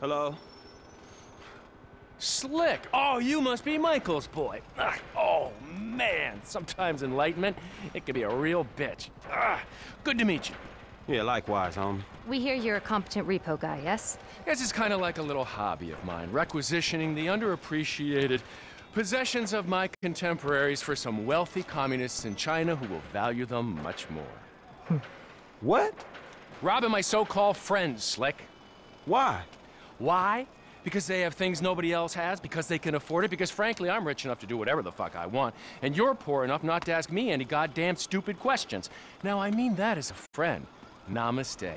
Hello? Slick! Oh, you must be Michael's boy. Ah, oh, man. Sometimes enlightenment, it can be a real bitch. Ah, good to meet you. Yeah, likewise, homie. We hear you're a competent repo guy, yes? This is kind of like a little hobby of mine, requisitioning the underappreciated possessions of my contemporaries for some wealthy communists in China who will value them much more. What? Robbing my so-called friends, Slick. Why? Why? Because they have things nobody else has, because they can afford it, because frankly, I'm rich enough to do whatever the fuck I want, and you're poor enough not to ask me any goddamn stupid questions. Now, I mean that as a friend. Namaste.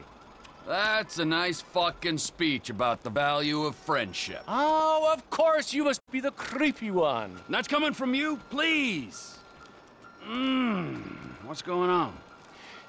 That's a nice fucking speech about the value of friendship. Oh, of course, you must be the creepy one. That's coming from you? Please. Mmm. What's going on?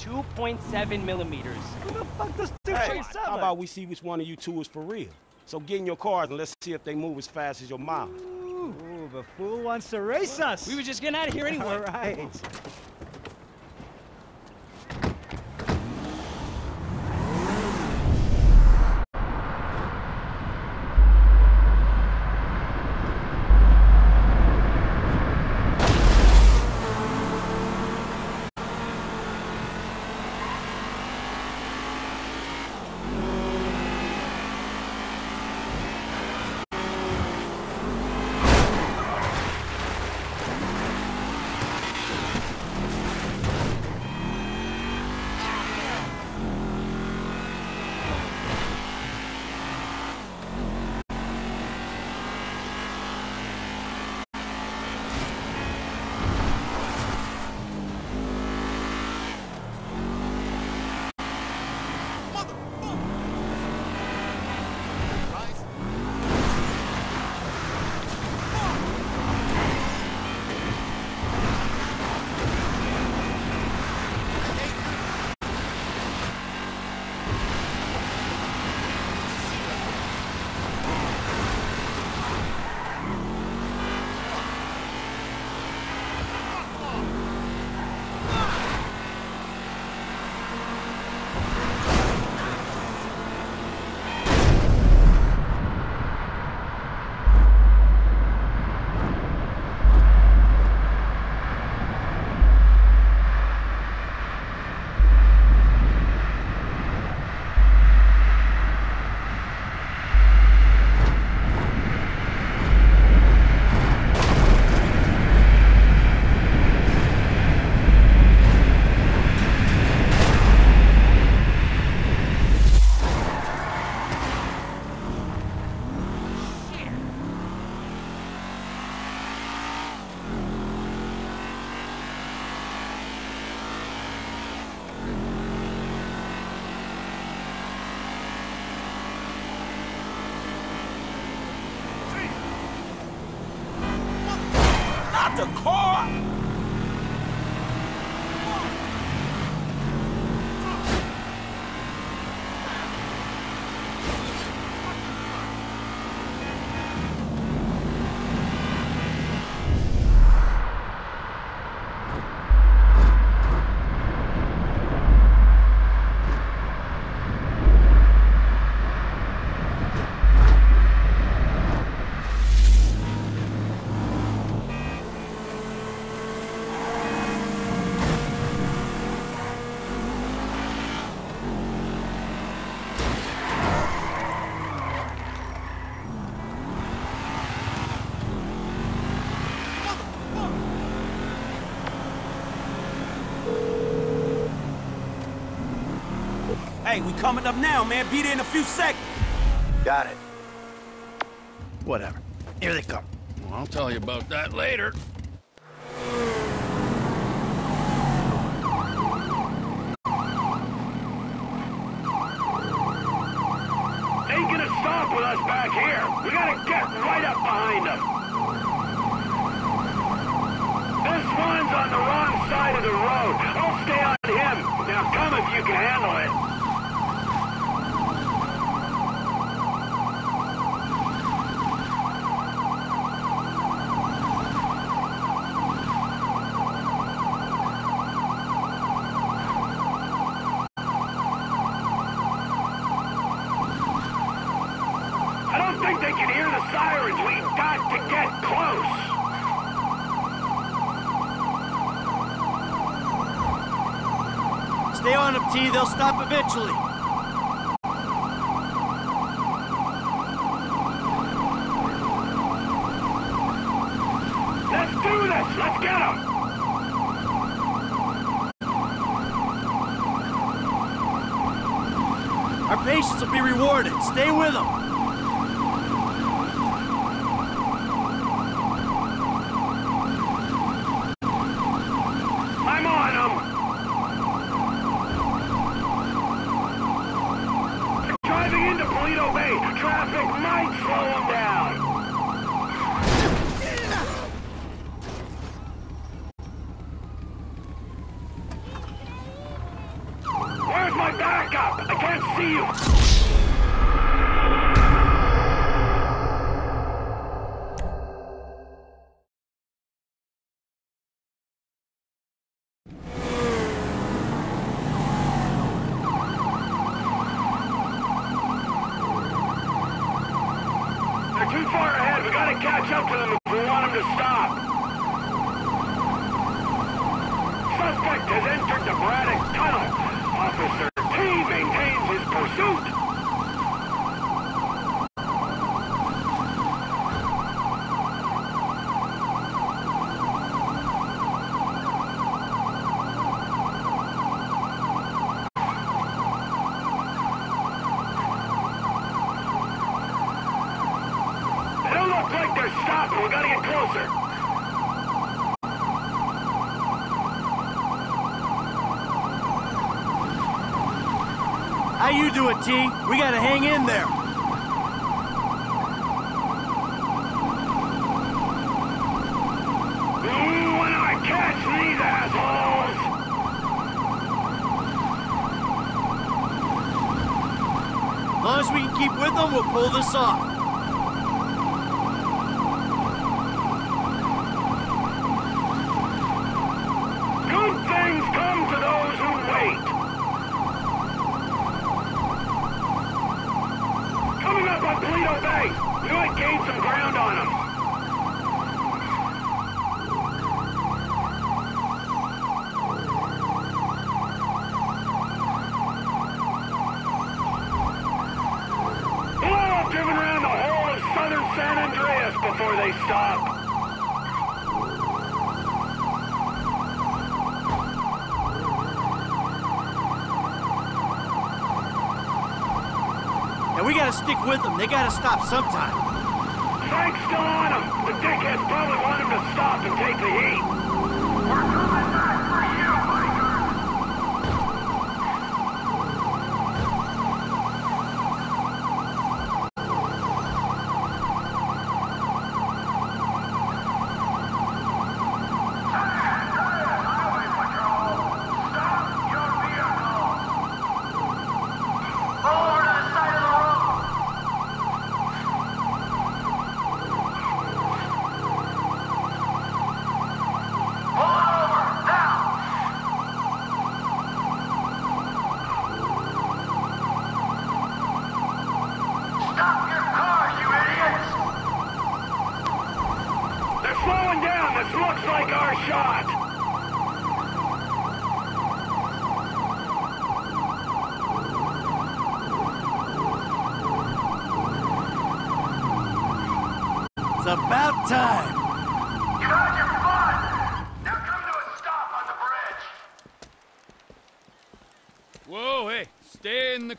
2.7 millimeters. Who the fuck does Hey, how about we see which one of you two is for real? So get in your cars and let's see if they move as fast as your mouth. Ooh, the fool wants to race us. We were just getting out of here anyway. All right. Hey, we coming up now, man. Be there in a few seconds. Got it. Whatever. Here they come. I'll tell you about that later. Ain't gonna stop with us back here. We gotta get right up behind them. This one's on the wrong side of the road. I'll stay on him. Now come if you can handle it. I don't think they can hear the sirens. We got to get close. Stay on them, T. They'll stop eventually. Let's do this. Let's get them. Our patience will be rewarded. Stay with them. I'm on them. Driving into Paleto Bay. Traffic might slow them down. see you! They're too far ahead. We gotta catch up to them if we want them to stop. Suspect has entered the Braddock Tunnel. Officer T maintains his pursuit. They don't look like they're stopping. We gotta get closer. How you doing, T? We gotta hang in there. When I catch these assholes! As long as we can keep with them, we'll pull this off. Good things come to those who wait. Coming up on Paleto Bay. We might gain some ground on them. We'll have driven around the whole of southern San Andreas before they stop. And we gotta stick with them. They gotta stop sometime. Frank's still on him. The dickheads probably want him to stop and take the heat. We're coming back for you, Biker. Over to the side of the road. Pull over, now! Stop your car, you idiots! They're slowing down. This looks like our shot. It's about time. You had your fun. Now come to a stop on the bridge. Whoa, hey, stay in the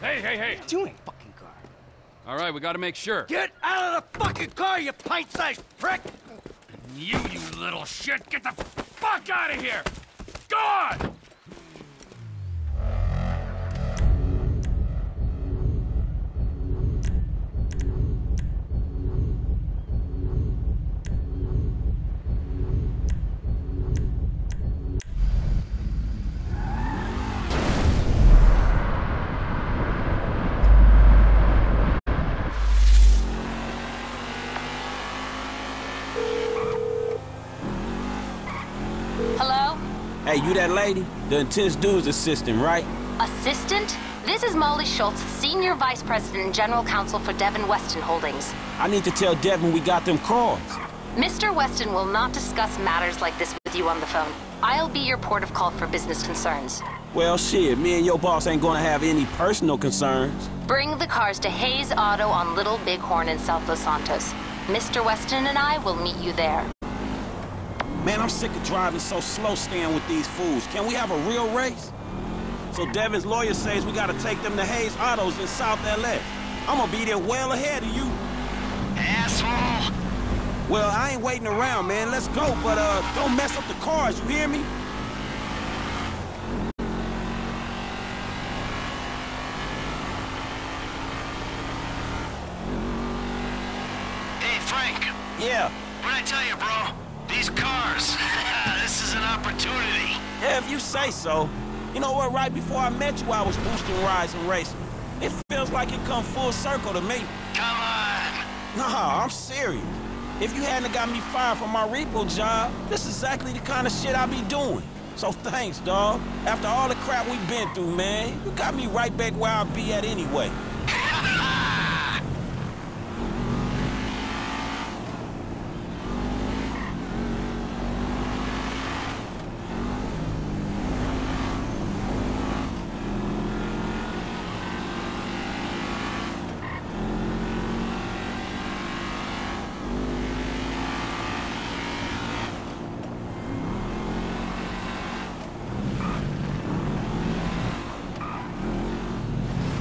Hey, hey, hey. Doing? Fucking car. All right, we gotta make sure. Get out of the fucking car, you pint-sized prick! You, you little shit, get the fuck out of here! Go on! Hey, you that lady? The intense dude's assistant, right? Assistant? This is Molly Schultz, Senior Vice President and General Counsel for Devin Weston Holdings. I need to tell Devin we got them cars. Mr. Weston will not discuss matters like this with you on the phone. I'll be your port of call for business concerns. Well, shit, me and your boss ain't gonna have any personal concerns. Bring the cars to Hayes Auto on Little Bighorn in South Los Santos. Mr. Weston and I will meet you there. Man, I'm sick of driving so slow staying with these fools. Can we have a real race? So Devin's lawyer says we gotta take them to Hayes Autos in South LA. I'm gonna be there well ahead of you. Asshole! Well, I ain't waiting around, man. Let's go, but uh, don't mess up the cars, you hear me? Hey, Frank. Yeah. What'd I tell you, bro? Cars. this is an opportunity. Yeah, if you say so. You know what, right before I met you, I was boosting rides and racing. It feels like it come full circle to me. Come on. Nah, I'm serious. If you hadn't got me fired from my repo job, this is exactly the kind of shit I'd be doing. So thanks, dawg. After all the crap we've been through, man, you got me right back where I be at anyway.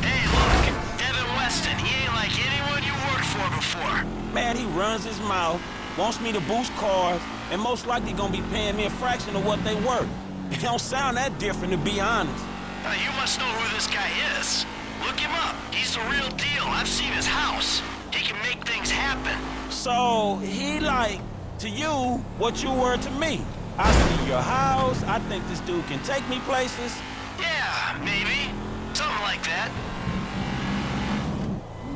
Hey, look. Devin Weston. He ain't like anyone you worked for before. Man, he runs his mouth, wants me to boost cars, and most likely gonna be paying me a fraction of what they worth. It don't sound that different, to be honest. Uh, you must know who this guy is. Look him up. He's the real deal. I've seen his house. He can make things happen. So, he like, to you, what you were to me. I see your house, I think this dude can take me places. Yeah, maybe. Something like that.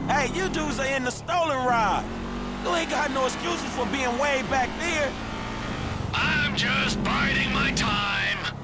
Hey, you dudes are in the stolen ride. You ain't got no excuses for being way back there. I'm just biding my time.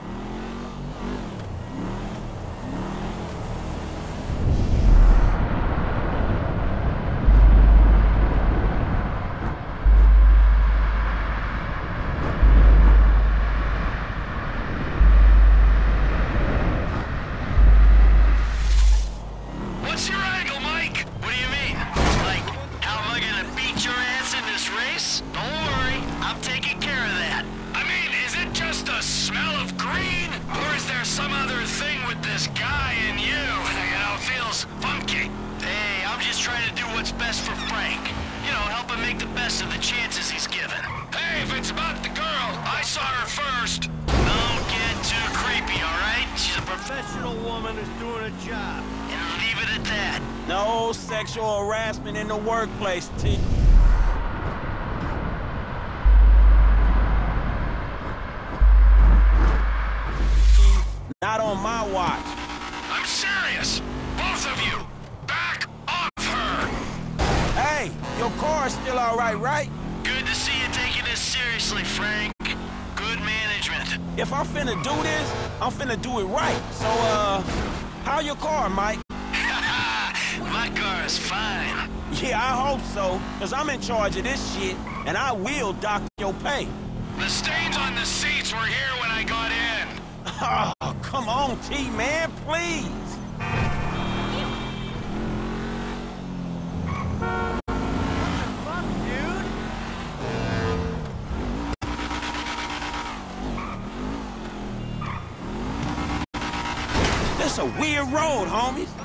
Race? Don't worry, I'm taking care of that. I mean, is it just the smell of green? Or is there some other thing with this guy and you? You know, feels funky. Hey, I'm just trying to do what's best for Frank. You know, help him make the best of the chances he's given. Hey, if it's about the girl, I saw her first. Don't get too creepy, alright? She's a Professional woman is doing a job. and leave it at that. No sexual harassment in the workplace, T. I'm finna do it right. So, uh, how your car, Mike? My car is fine. Yeah, I hope so, because I'm in charge of this shit, and I will dock your pay. The stains on the seats were here when I got in. Oh, come on, T, man, please. Road, homies.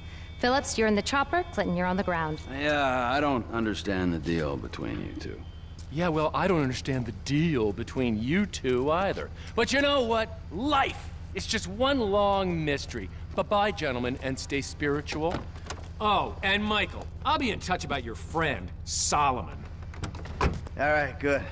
Phillips, you're in the chopper, Clinton, you're on the ground. Yeah, I don't understand the deal between you two. Yeah, well, I don't understand the deal between you two either. But you know what? Life is just one long mystery. Bye-bye, gentlemen, and stay spiritual. Oh, and Michael, I'll be in touch about your friend, Solomon. All right, good.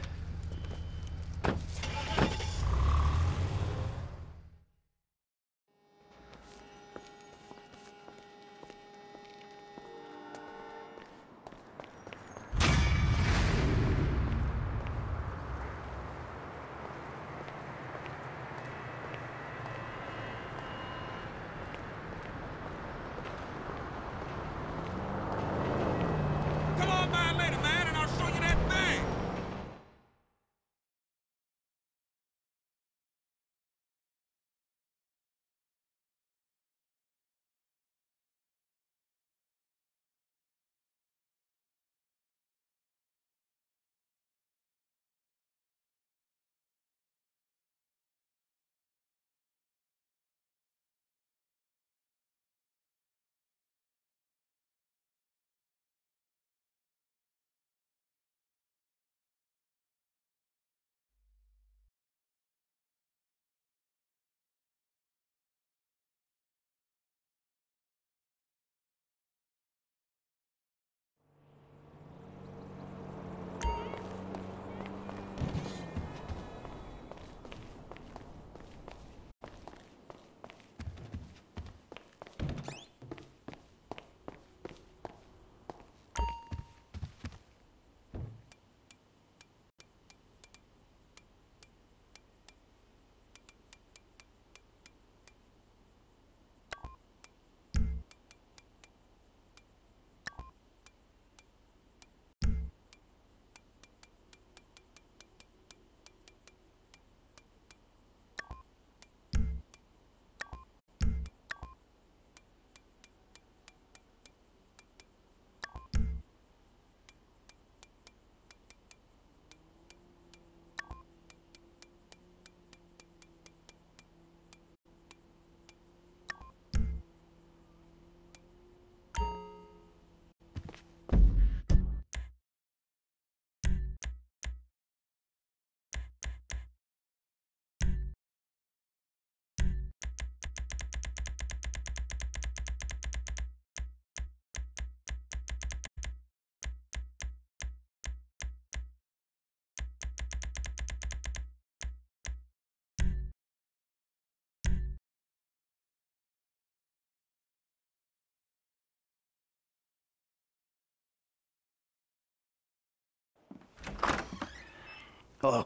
Hello.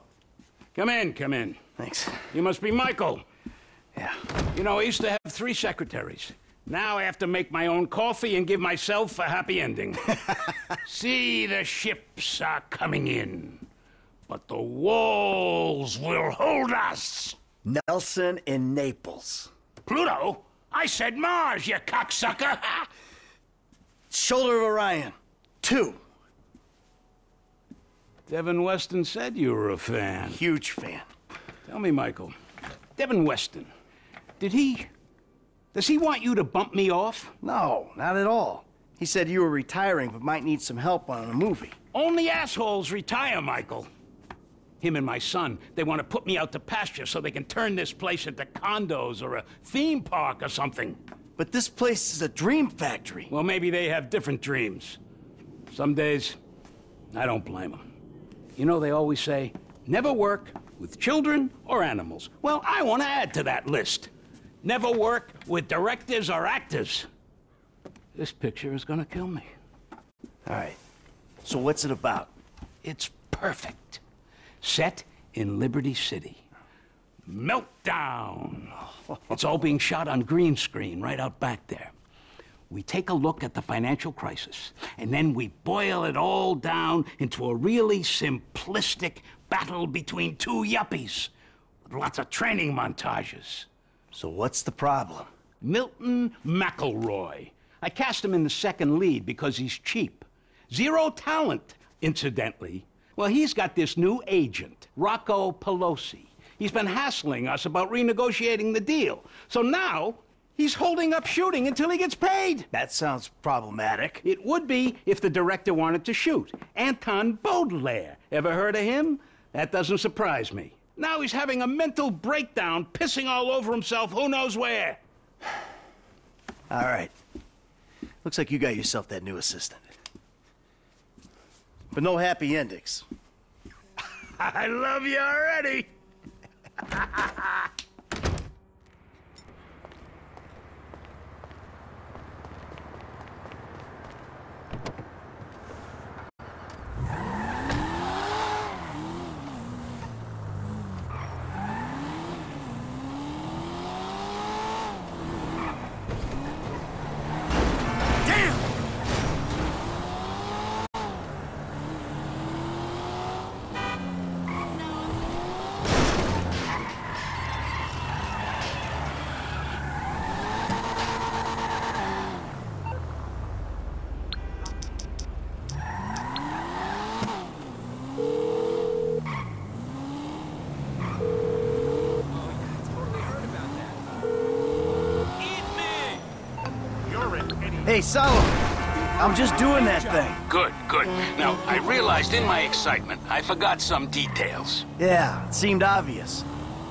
Come in, come in. Thanks. You must be Michael. Yeah. You know, I used to have three secretaries. Now I have to make my own coffee and give myself a happy ending. See, the ships are coming in, but the walls will hold us. Nelson in Naples. Pluto? I said Mars, you cocksucker. Shoulder of Orion. Two. Devin Weston said you were a fan. Huge fan. Tell me, Michael, Devin Weston, did he... Does he want you to bump me off? No, not at all. He said you were retiring but might need some help on a movie. Only assholes retire, Michael. Him and my son, they want to put me out to pasture so they can turn this place into condos or a theme park or something. But this place is a dream factory. Well, maybe they have different dreams. Some days, I don't blame them. You know, they always say, never work with children or animals. Well, I want to add to that list. Never work with directors or actors. This picture is gonna kill me. All right. So what's it about? It's perfect. Set in Liberty City. Meltdown! it's all being shot on green screen right out back there. We take a look at the financial crisis, and then we boil it all down into a really simplistic battle between two yuppies with lots of training montages. So what's the problem? Milton McElroy. I cast him in the second lead because he's cheap. Zero talent, incidentally. Well, he's got this new agent, Rocco Pelosi. He's been hassling us about renegotiating the deal. So now, he's holding up shooting until he gets paid. That sounds problematic. It would be if the director wanted to shoot. Anton Beaudelaire. Ever heard of him? That doesn't surprise me. Now he's having a mental breakdown, pissing all over himself who knows where. All right. Looks like you got yourself that new assistant. But no happy endings. I love you already. Hey, Solomon. I'm just doing that thing. Good, good. Now, I realized in my excitement, I forgot some details. Yeah, it seemed obvious.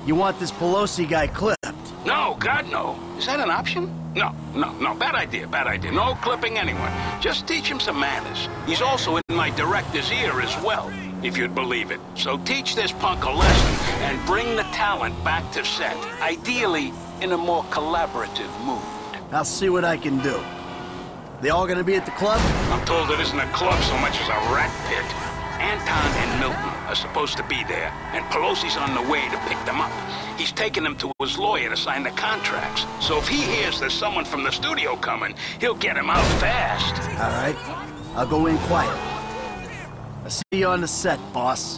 You want this Pelosi guy clipped. No, God, no. Is that an option? No, no, no. Bad idea, bad idea. No clipping anyone. Just teach him some manners. He's also in my director's ear as well, if you'd believe it. So teach this punk a lesson and bring the talent back to set. Ideally, in a more collaborative mood. I'll see what I can do. They all gonna be at the club? I'm told it isn't a club so much as a rat pit. Anton and Milton are supposed to be there, and Pelosi's on the way to pick them up. He's taking them to his lawyer to sign the contracts. So if he hears there's someone from the studio coming, he'll get him out fast. All right. I'll go in quiet. I'll see you on the set, boss.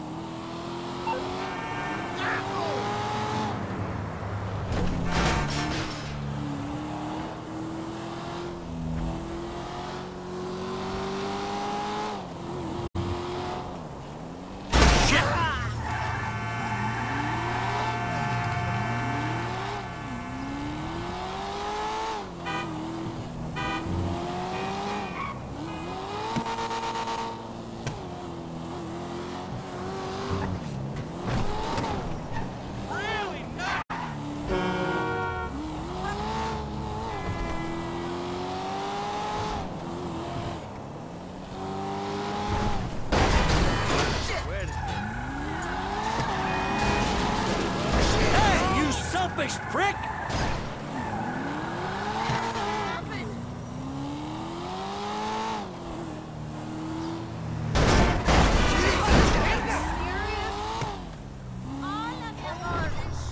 selfish prick!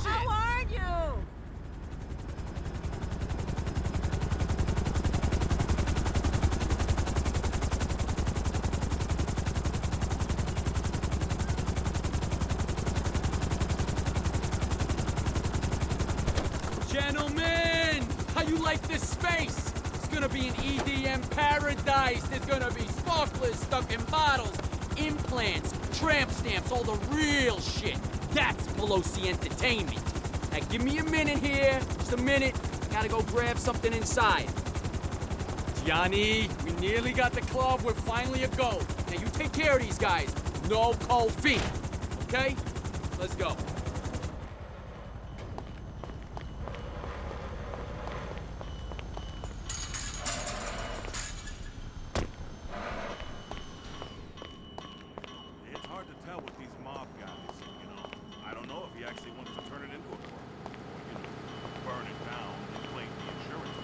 How are you? Gentlemen, how you like this space? It's gonna be an EDM paradise. There's gonna be sparklers stuck in bottles, implants, tramp stamps, all the real shit. That's Pelosi Entertainment. Now give me a minute here. Just a minute. Gotta go grab something inside. Johnny, we nearly got the club. We're finally a go. Now you take care of these guys. No cold feet. Okay? Let's go. It's hard to tell with these mob guys, you know. I don't know if he actually wants to turn it into a court. Or, you know, burn it down and claim the insurance.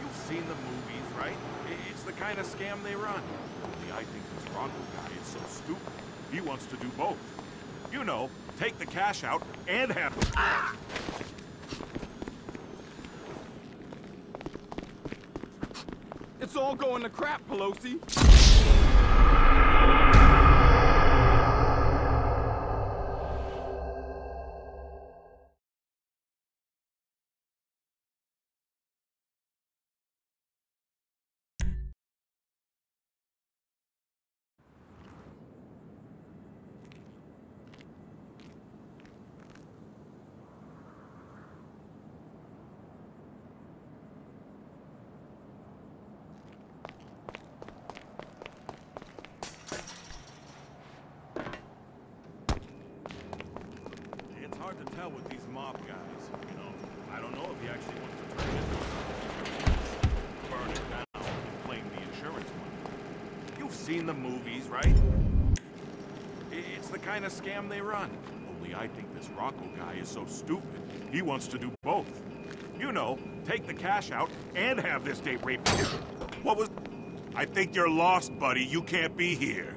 You've seen the movies, right? I- It's the kind of scam they run. Only I think this Rocco guy is so stupid. He wants to do both. You know, take the cash out and have... Ah! It's all going to crap, Pelosi. It's hard to tell with these mob guys, you know. I don't know if he actually wants to turn it into a burn it down and claim the insurance money. You've seen the movies, right? I- It's the kind of scam they run. Only I think this Rocco guy is so stupid. He wants to do both. You know, take the cash out and have this date rape. What was... I think you're lost, buddy. You can't be here.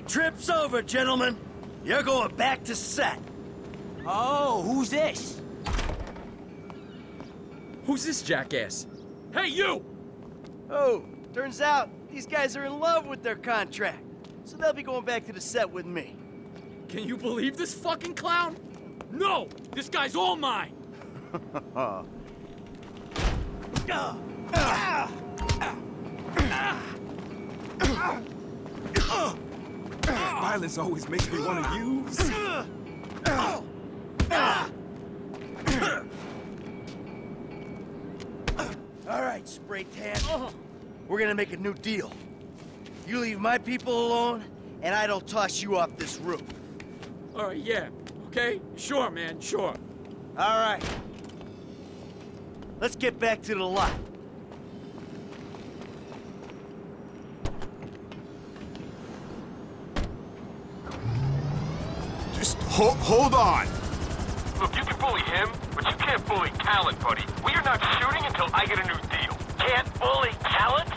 Day trip's over, gentlemen. You're going back to set. Oh, who's this? Who's this jackass? Hey, you! Oh, turns out these guys are in love with their contract. So they'll be going back to the set with me. Can you believe this fucking clown? No! This guy's all mine! Violence always makes me want to use. All right, spray tan. We're gonna make a new deal. You leave my people alone, and I don't toss you off this roof. All right, yeah. Okay? Sure, man, sure. All right. Let's get back to the lot. Just ho hold on. Look, you can bully him, but you can't bully talent, buddy. We are not shooting until I get a new deal. Can't bully talent?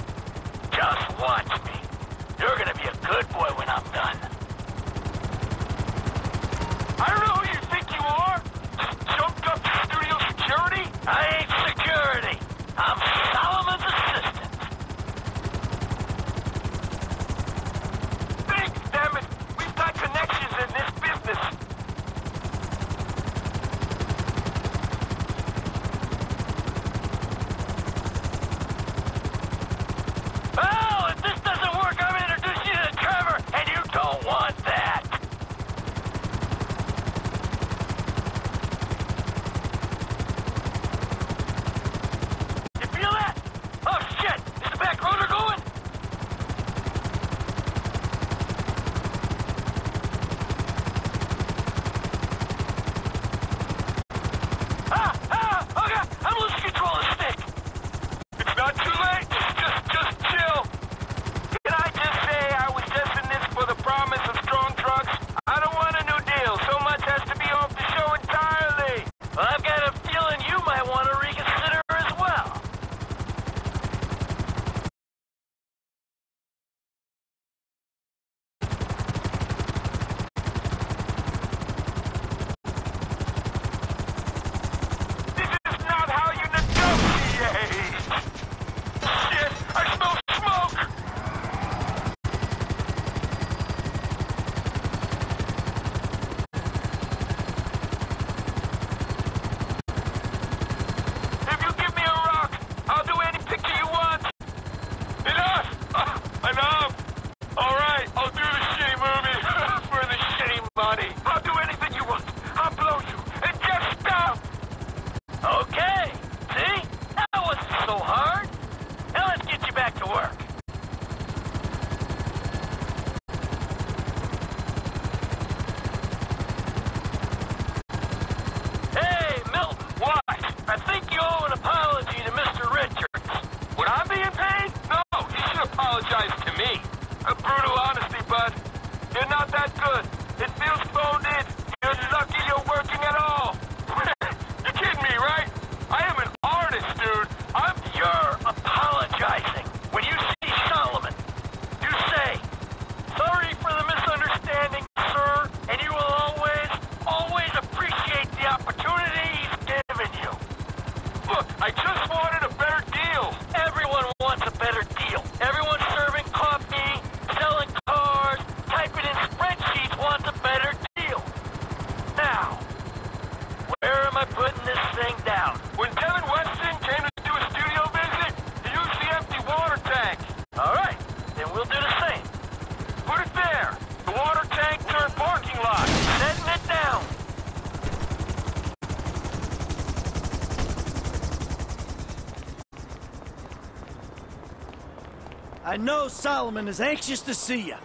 I know Solomon is anxious to see you.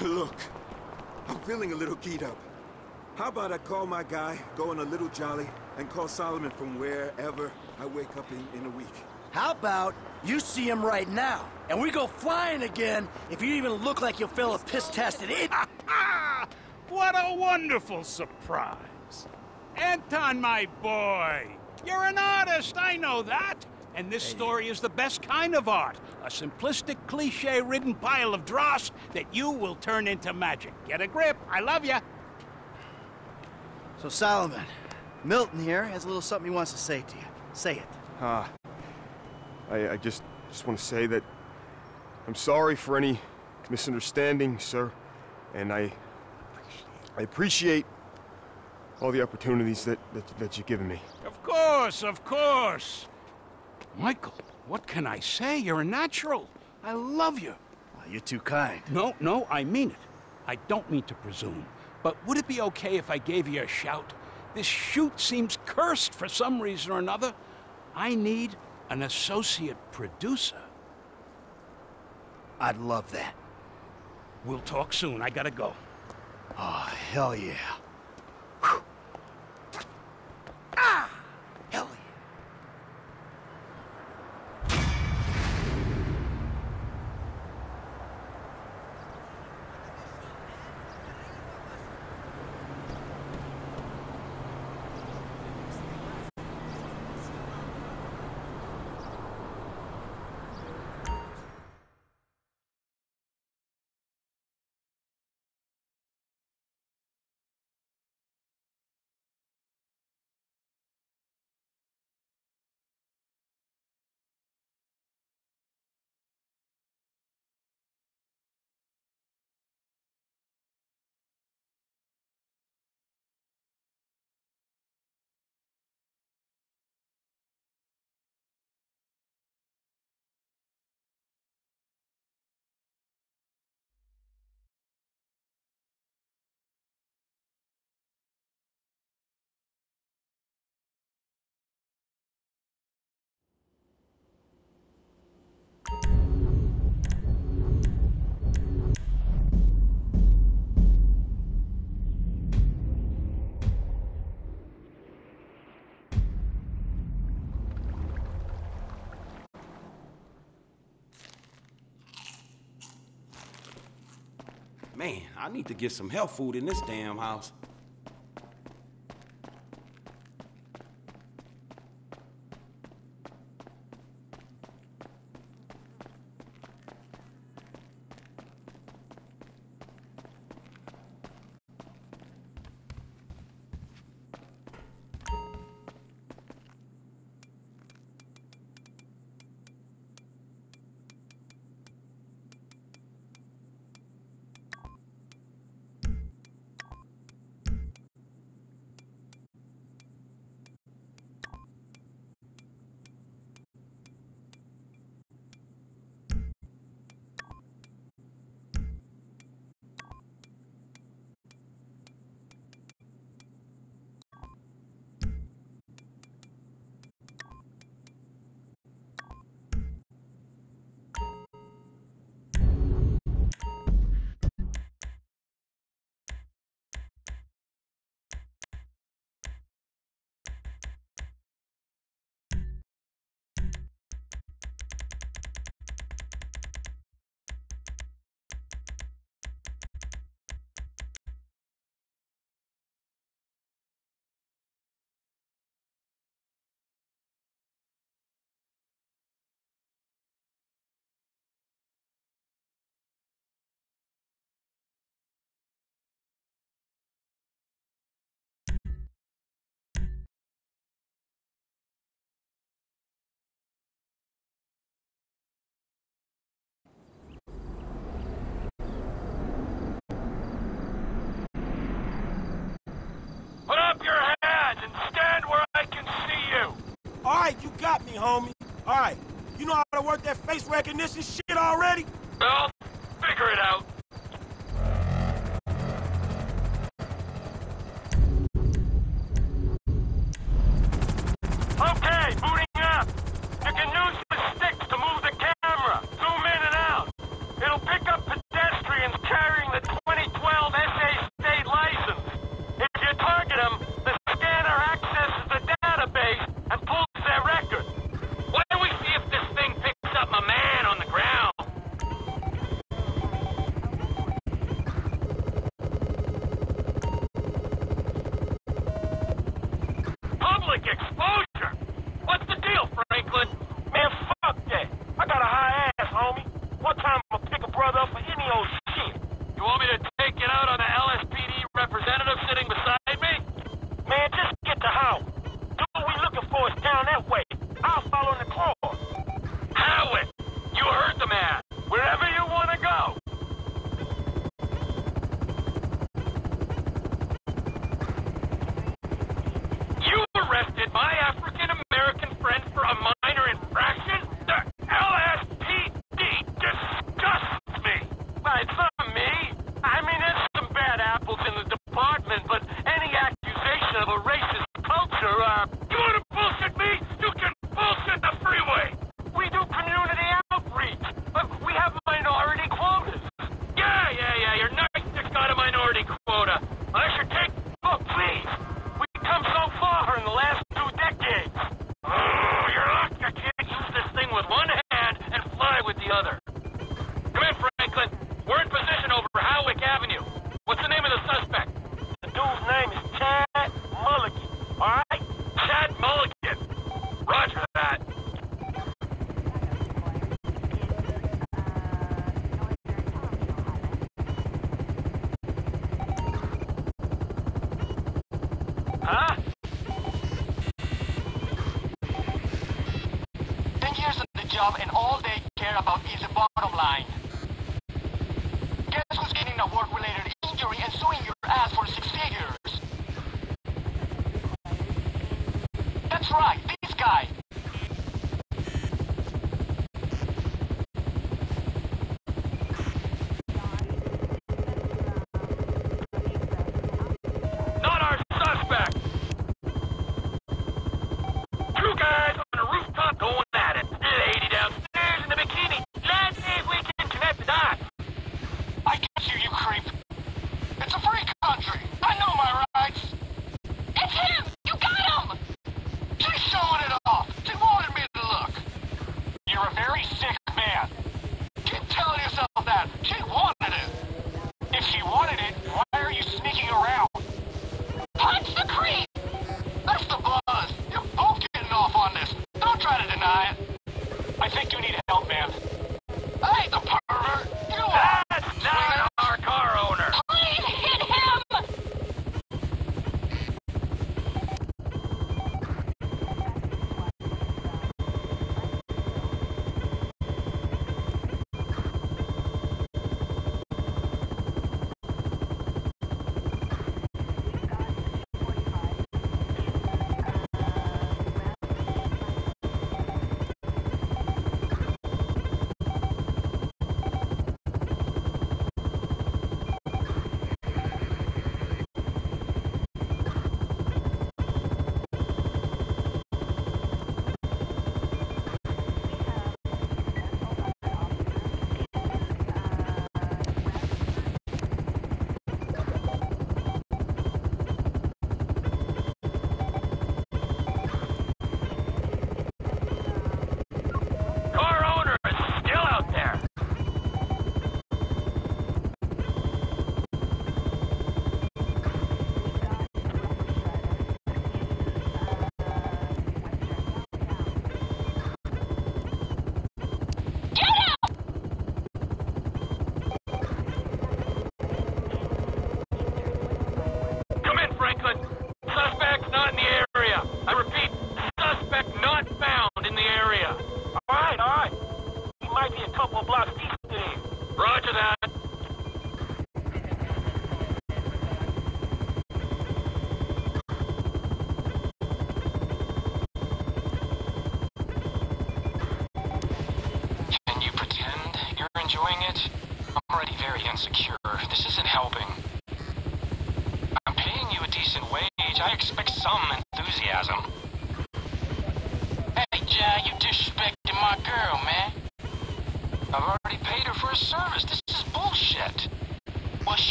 Look, I'm feeling a little keyed up. How about I call my guy, go on a little jolly, and call Solomon from wherever I wake up in, in a week? How about you see him right now, and we go flying again if you even look like you fell a piss-tested idiot. What a wonderful surprise. Anton, my boy. You're an artist, I know that. And this story is the best kind of art. A simplistic, cliche-ridden pile of dross that you will turn into magic. Get a grip. I love you. So Solomon, Milton here has a little something he wants to say to you. Say it. Ah, I, I just just want to say that I'm sorry for any misunderstanding, sir, and I I appreciate all the opportunities that, that that you've given me. Of course, of course. Michael, what can I say? You're a natural. I love you. Well, you're too kind. No, no, I mean it. I don't mean to presume, but would it be okay if I gave you a shout? This shoot seems cursed for some reason or another. I need an associate producer. I'd love that. We'll talk soon. I gotta go. Oh, hell yeah. Ah! Man, I need to get some health food in this damn house. homie. All right, you know how to work that face recognition shit already? Well, figure it out.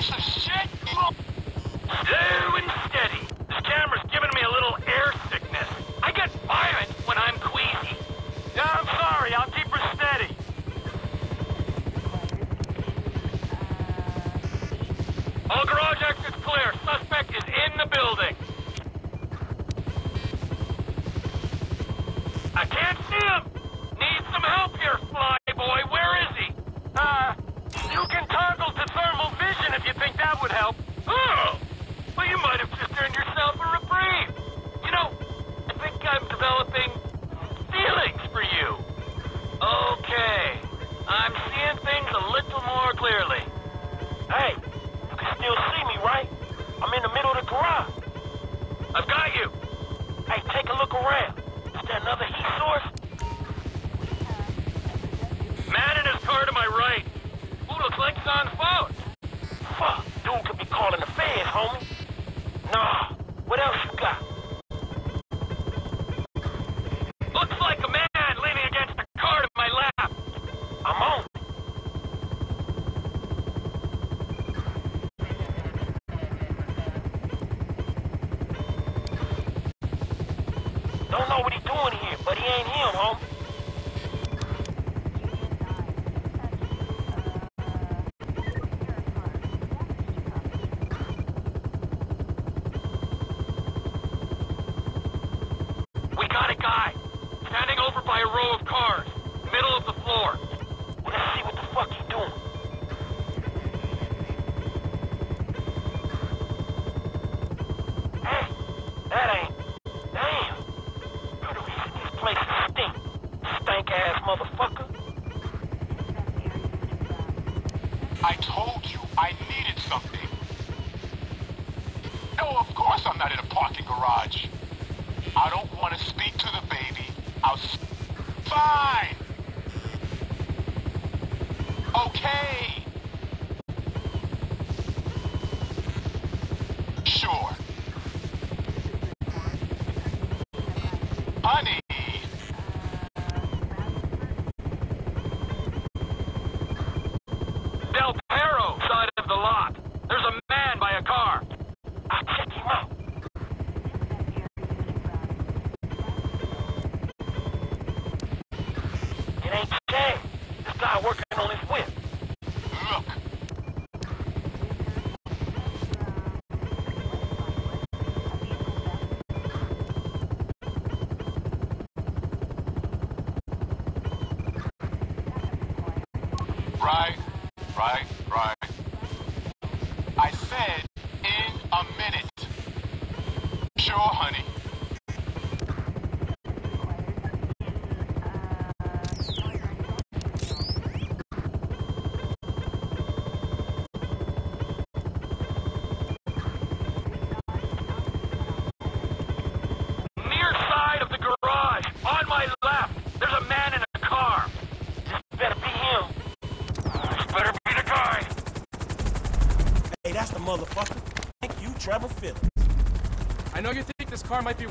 Yes, sir.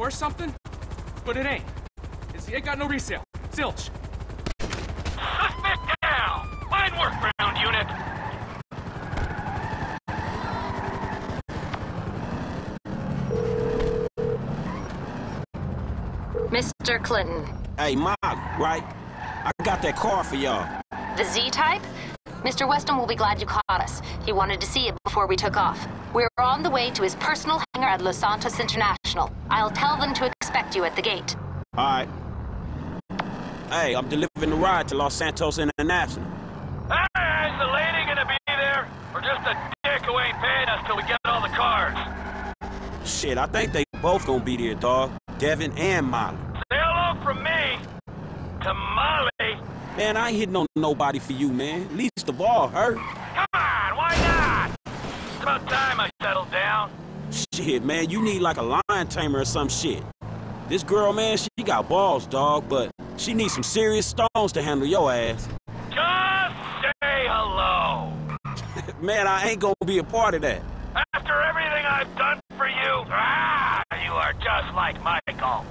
This car might be worth something, but it ain't. It's, it ain't got no resale. Zilch. Suspect down. Fine work, ground unit. Mr. Clinton, Hey, Molly, right? I got that car for y'all. the Z-type? Mr. Weston will be glad you caught us. He wanted to see it before we took off. We're on the way to his personal hangar at Los Santos International. I'll tell them to expect you at the gate. All right. Hey, I'm delivering the ride to Los Santos International. Hey, is the lady gonna be there? Or just a dick who ain't paying us till we get all the cars? Shit, I think they both gonna be there, dog. Devin and Molly. Say hello from me to Molly. Man, I ain't hitting on nobody for you, man. Least of all her. Come on, why not? It's about time I settled down. Shit, man, you need like a lion tamer or some shit. This girl, man, she got balls, dog, but she needs some serious stones to handle your ass. Just say hello. man, I ain't gonna be a part of that. After everything I've done for you, ah, you are just like Michael.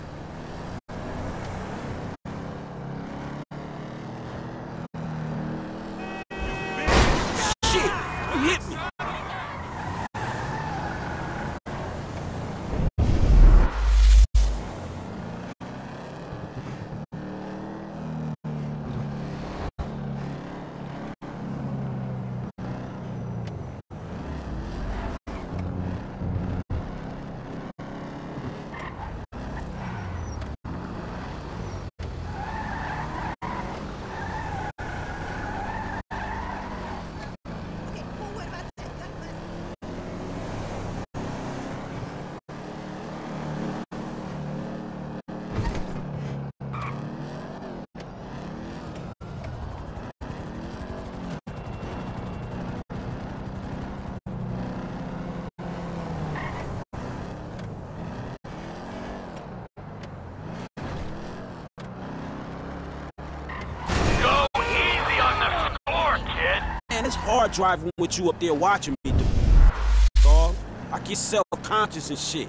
Hard driving with you up there watching me, do, dog. I get self-conscious and shit.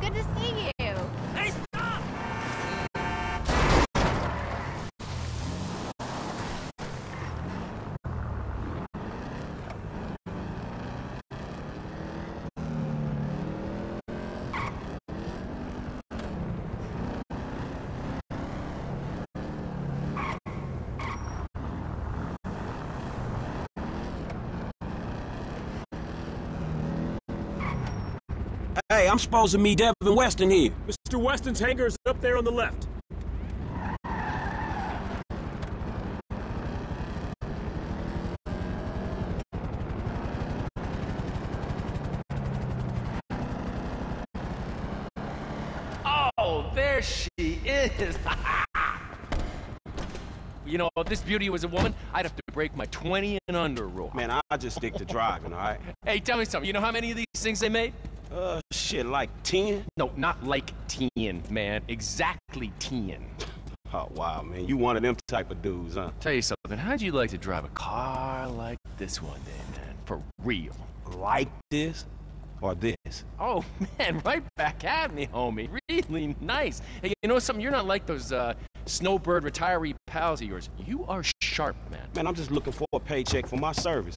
Good to see you. Hey, I'm supposed to meet Devin Weston here. Mr. Weston's hangar is up there on the left. Oh, there she is. you know, if this beauty was a woman, I'd have to break my 20 and under rule. Man, I just stick to driving, all right? Hey, tell me something. You know how many of these things they made? Uh, shit, like 10? No, not like 10, man. Exactly 10. Oh, wow, man. You one of them type of dudes, huh? Tell you something. How'd you like to drive a car like this one day, man? For real. Like this? Or this? Oh, man, right back at me, homie. Really nice. Hey, you know something? You're not like those, uh, snowbird retiree pals of yours. You are sharp, man. Man, I'm just looking for a paycheck for my services.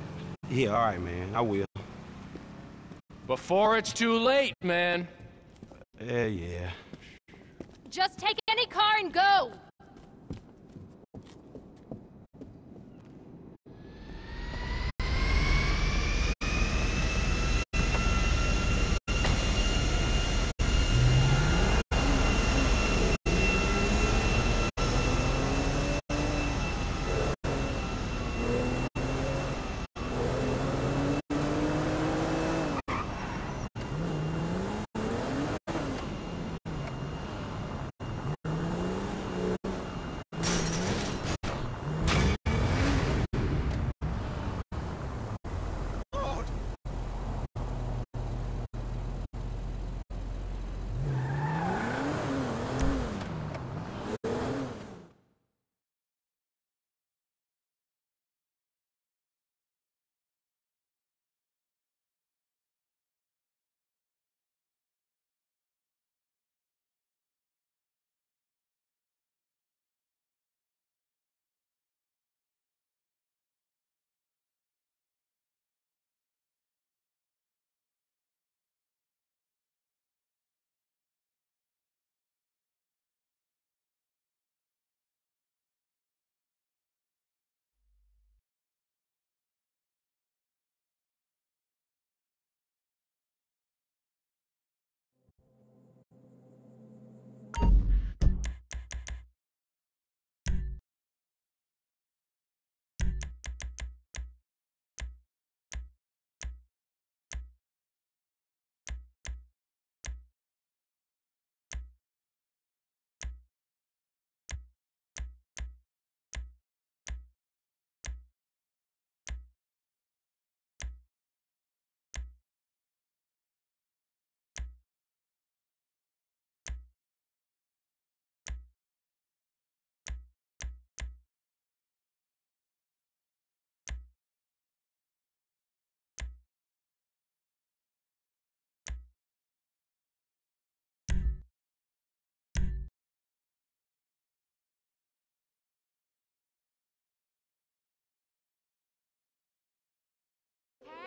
Yeah, all right, man. I will. Before it's too late, man. Yeah, yeah. Just take any car and go!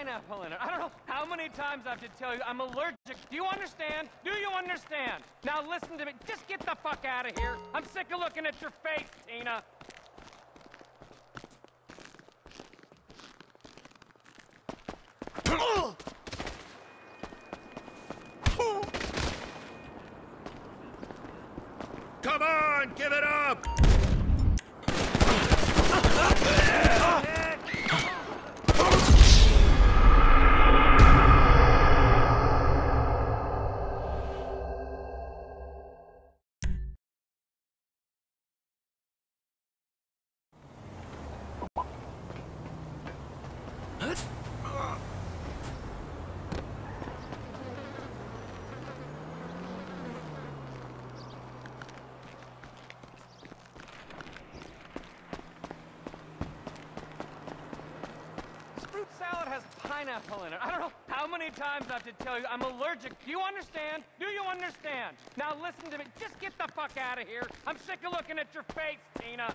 pineapple in it. I don't know how many times I have to tell you I'm allergic. Do you understand? Do you understand? Now listen to me. Just get the fuck out of here. I'm sick of looking at your face, Tina. Come on, give it up! This fruit salad has pineapple in it. I don't know how times I have to tell you I'm allergic. Do you understand? Do you understand? Now listen to me. Just get the fuck out of here. I'm sick of looking at your face, Tina.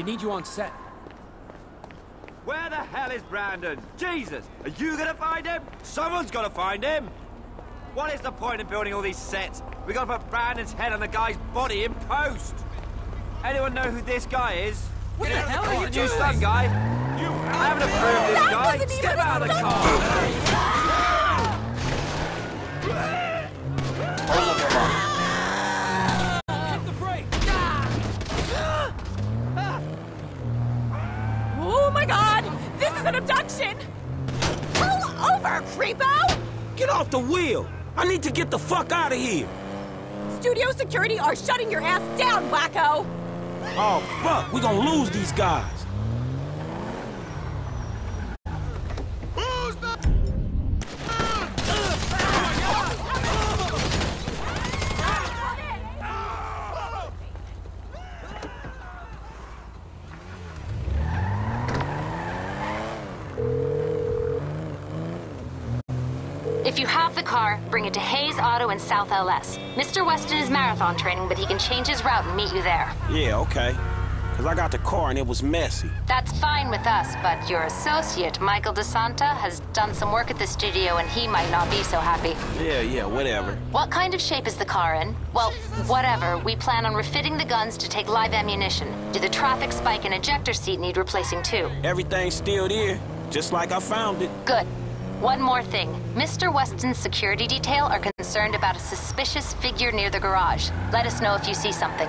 They need you on set. Where the hell is Brandon? Jesus! Are you gonna find him? Someone's gotta find him! What is the point of building all these sets? We gotta put Brandon's head on the guy's body in post! Anyone know who this guy is? What the hell are you doing? new stunt guy? You haven't approved this guy! doesn't Step out of the car! I need to get the fuck out of here! Studio security are shutting your ass down, wacko! Oh, fuck! We gonna lose these guys! If you have the car, bring it to Hayes Auto in South LS. Mr. Weston is marathon training, but he can change his route and meet you there. Yeah, okay. Cause I got the car and it was messy. That's fine with us, but your associate, Michael DeSanta, has done some work at the studio and he might not be so happy. Yeah, yeah, whatever. What kind of shape is the car in? Well, whatever. We plan on refitting the guns to take live ammunition. Do the traffic spike and ejector seat need replacing too? Everything's still there, just like I found it. Good. One more thing. Mr. Weston's security detail are concerned about a suspicious figure near the garage. Let us know if you see something.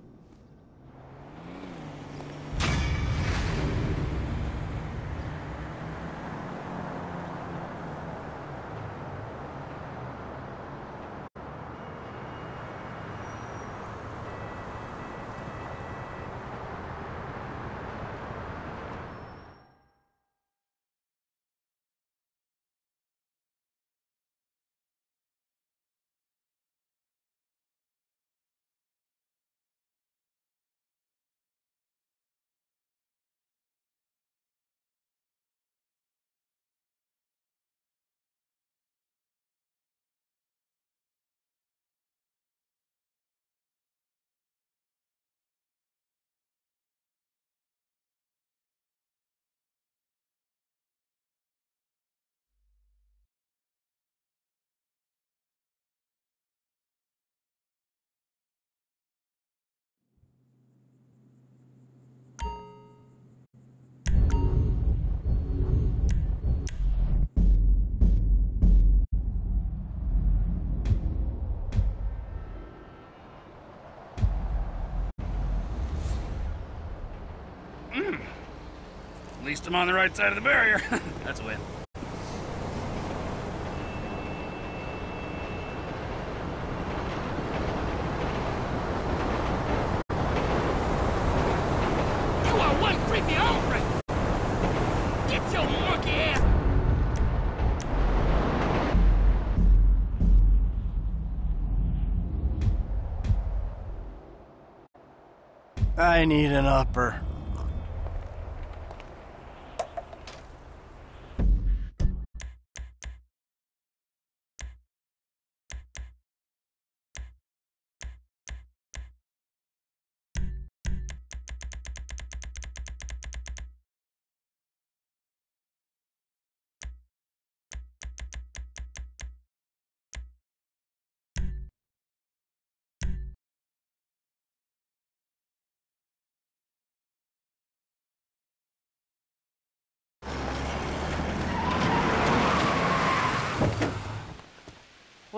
Least I'm on the right side of the barrier. That's a win. You are one creepy hombre! Get your monkey ass! I need an upper.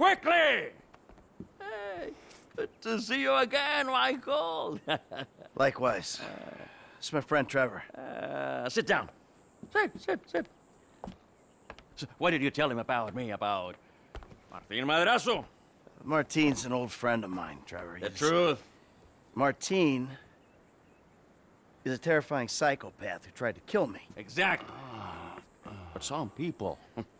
Quickly! Hey, good to see you again, Michael. Likewise. It's my friend Trevor. Uh, sit down. Sit, sit, sit. So, what did you tell him about me, about Martin Madrazo? Martine's an old friend of mine, Trevor. The He's- truth. Martine is a terrifying psychopath who tried to kill me. Exactly. But some people,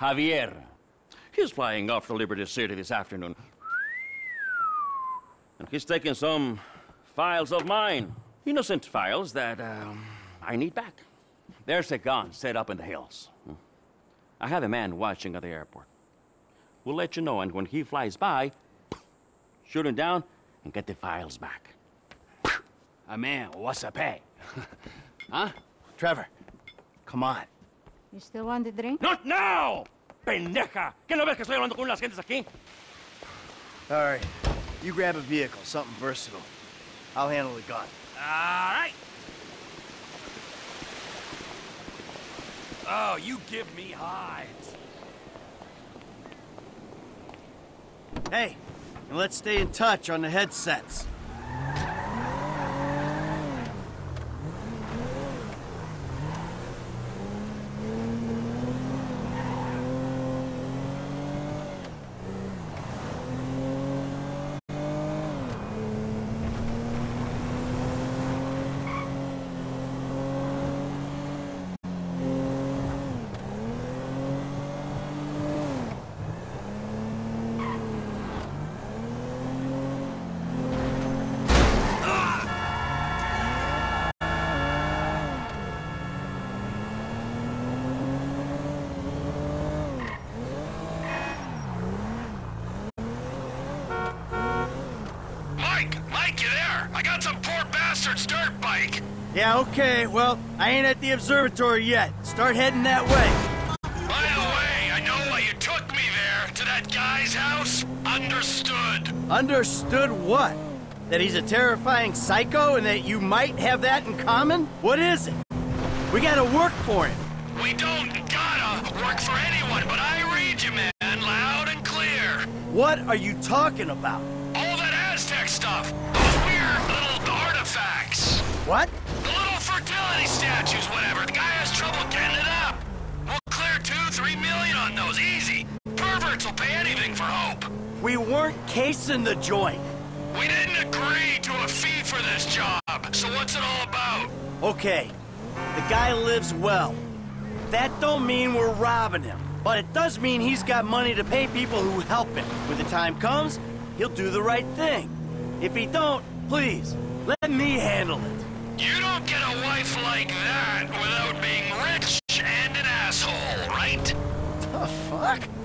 Javier. He's flying off to Liberty City this afternoon. And he's taking some files of mine. Innocent files that um, I need back. There's a gun set up in the hills. I have a man watching at the airport. We'll let you know, and when he flies by, shoot him down and get the files back. Ah, man, what's up, hey? huh? Trevor, come on. You still want the drink? Not now! Pendeja! ¿Qué no ves que estoy hablando con las gentes aquí? All right. You grab a vehicle, something versatile. I'll handle the gun. All right. Oh, you give me hides. Hey, and let's stay in touch on the headsets. Yeah, okay, well, I ain't at the observatory yet. Start heading that way. By the way, I know why you took me there, to that guy's house. Understood. Understood what? That he's a terrifying psycho and that you might have that in common? What is it? We gotta work for him. We don't gotta work for anyone, but I read you, man, loud and clear. What are you talking about? All that Aztec stuff. Those weird little artifacts. What? Statues, whatever. The guy has trouble getting it up. We'll clear two, three million on those, easy. Perverts will pay anything for hope. We weren't casing the joint. We didn't agree to a fee for this job, so what's it all about? Okay, the guy lives well. That don't mean we're robbing him, but it does mean he's got money to pay people who help him. When the time comes, he'll do the right thing. If he don't, please, let me handle it. You don't get a wife like that without being rich and an asshole, right? The fuck?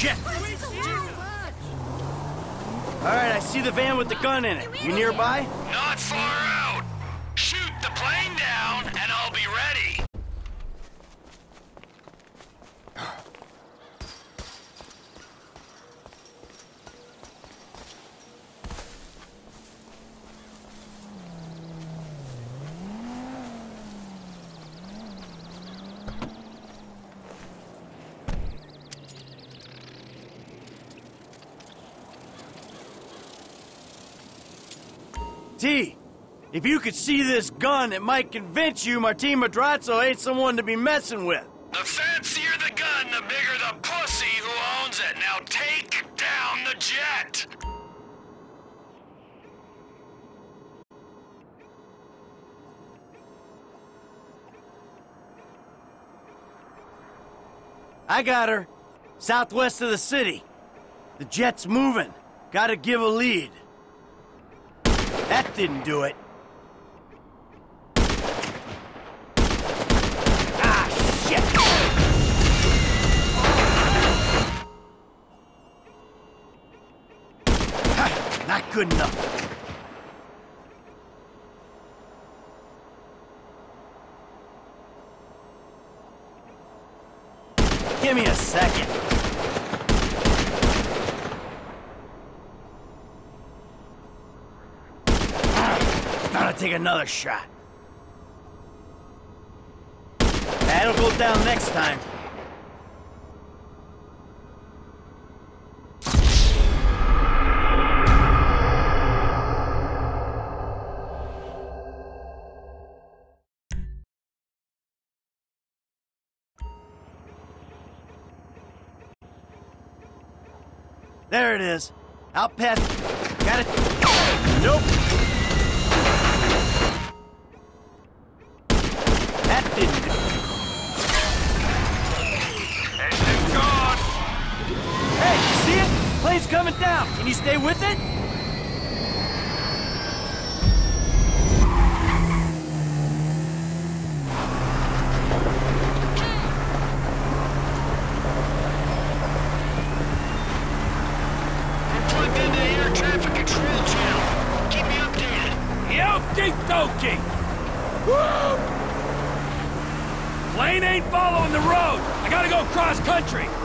Shit! All right, I see the van with the gun in it. You nearby? Not far If you could see this gun, it might convince you Martín Madrazo ain't someone to be messing with. The fancier the gun, the bigger the pussy who owns it. Now take down the jet! I got her. Southwest of the city. The jet's moving. Gotta give a lead. That didn't do it. good enough. Give me a second. Ah, gotta take another shot. That'll go down next time. Out past. Got it. Nope. That didn't. Engine gone. Hey, you see it? Plane's coming down. Can you stay with it? following the road. I gotta go cross country.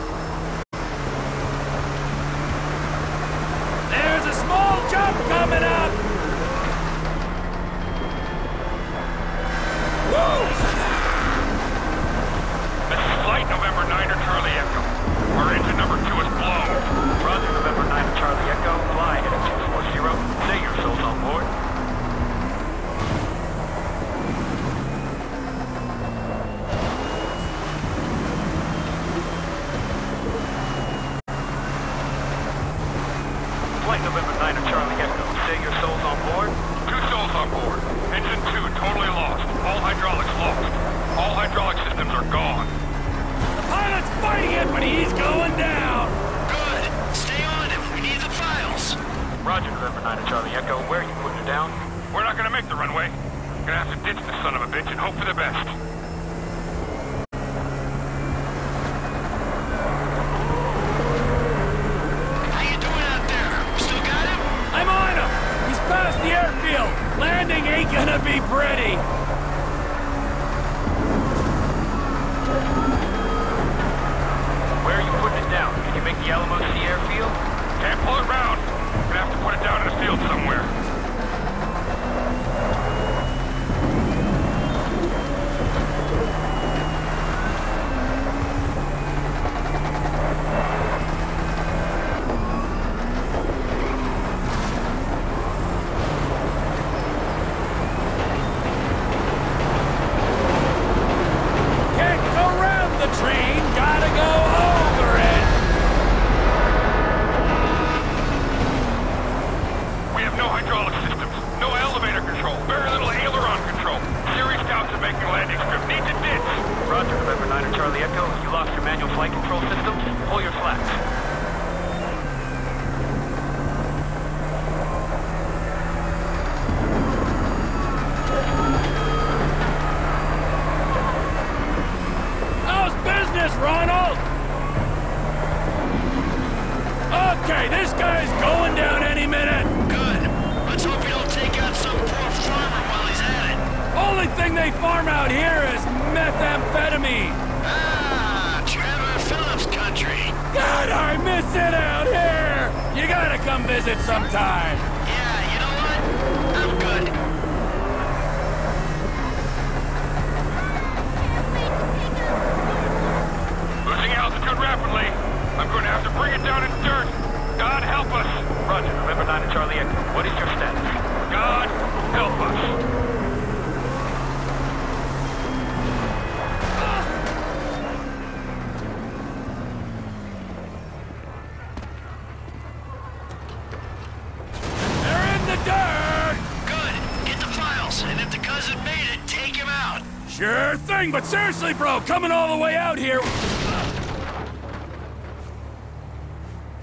Sure thing, but seriously, bro, coming all the way out here...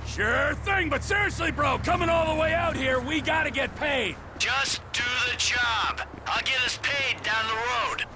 Sure thing, but seriously, bro, coming all the way out here, we gotta get paid. Just do the job. I'll get us paid down the road.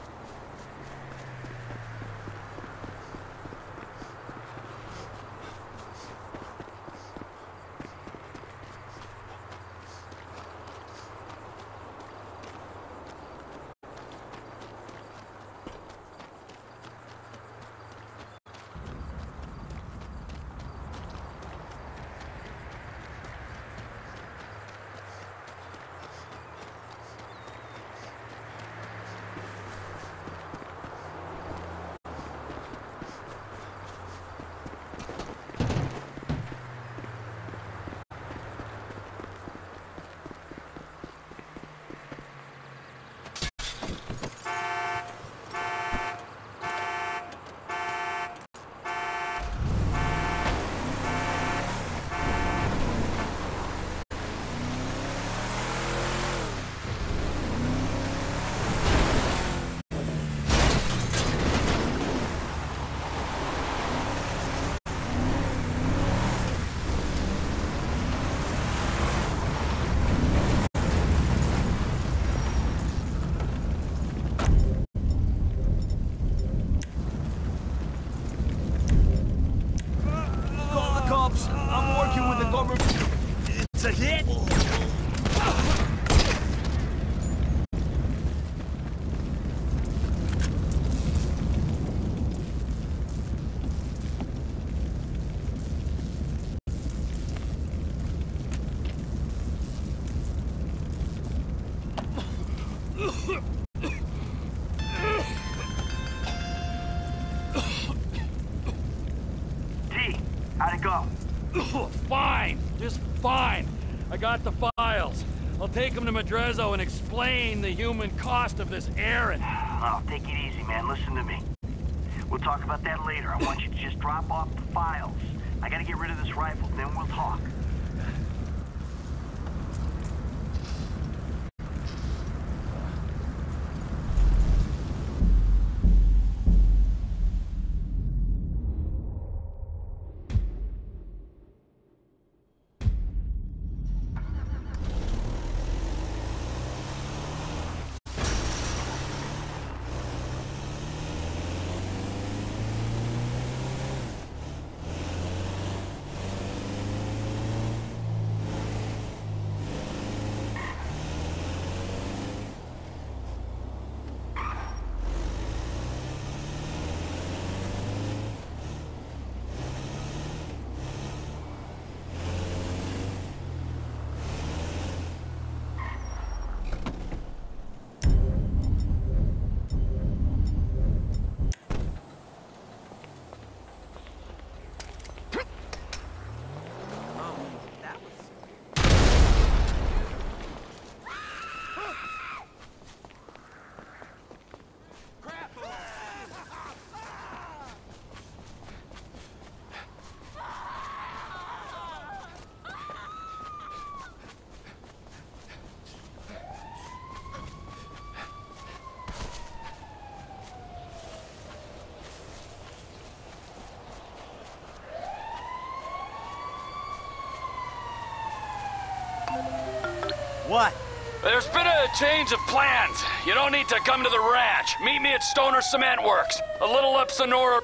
Madrazo and explain the human cost of this errand. Oh, take it easy, man. Listen to me. We'll talk about that later. I want you to just drop off the files. I gotta get rid of this rifle, then we'll talk. What? There's been a change of plans. You don't need to come to the ranch. Meet me at Stoner Cement Works, a little up Senora.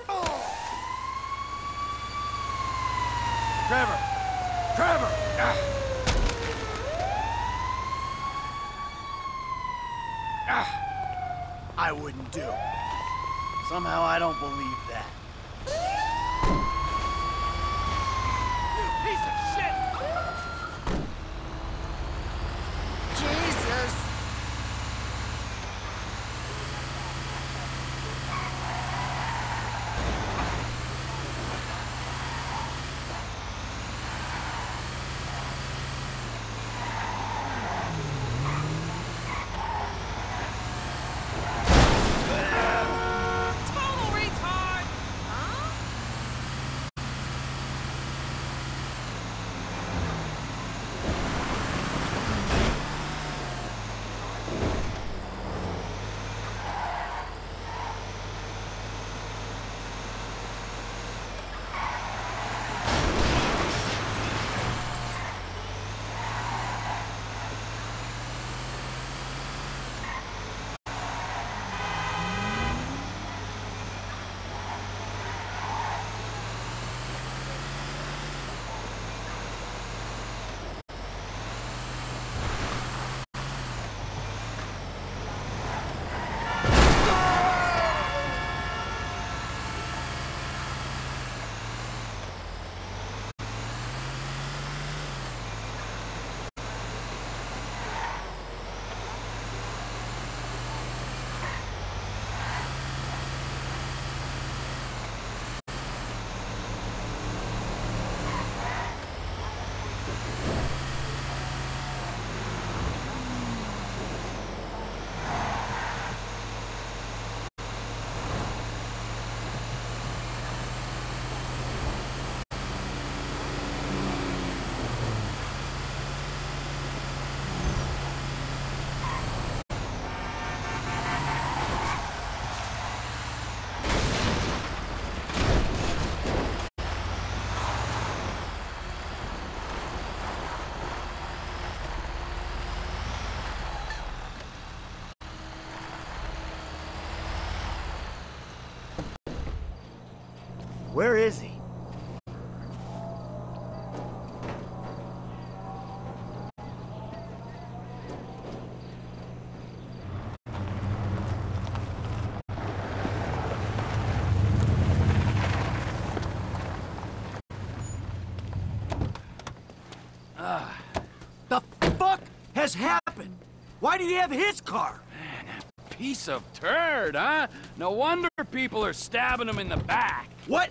Where is he? Ah, the fuck has happened? Why did he have his car? Man, a piece of turd, huh? No wonder people are stabbing him in the back. What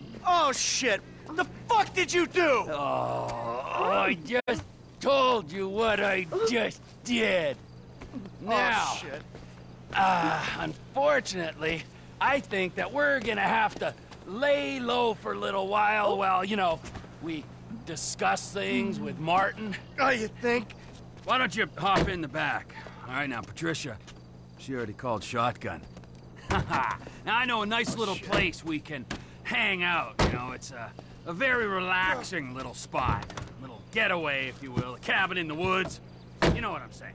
Oh, shit. What the fuck did you do? Oh, I just told you what I just did. Now, Oh, shit. Uh, unfortunately, I think that we're gonna have to lay low for a little while while, you know, we discuss things with Martin. Oh, you think? Why don't you hop in the back? All right, now, Patricia, she already called shotgun. now, I know a nice little place we can hang out, you know, it's a, a very relaxing little spot. Little getaway, if you will, a cabin in the woods. You know what I'm saying.